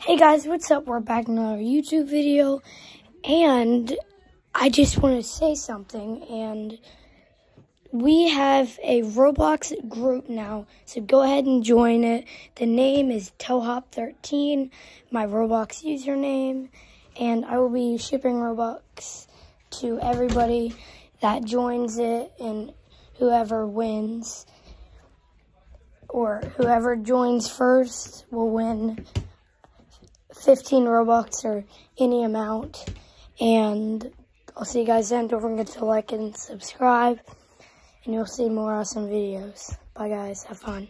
Hey guys, what's up? We're back in another YouTube video, and I just want to say something. And we have a Roblox group now, so go ahead and join it. The name is Tohop13, my Roblox username, and I will be shipping Robux to everybody that joins it and whoever wins or whoever joins first will win 15 Robux or any amount. And I'll see you guys then. Don't forget to like and subscribe. And you'll see more awesome videos. Bye, guys. Have fun.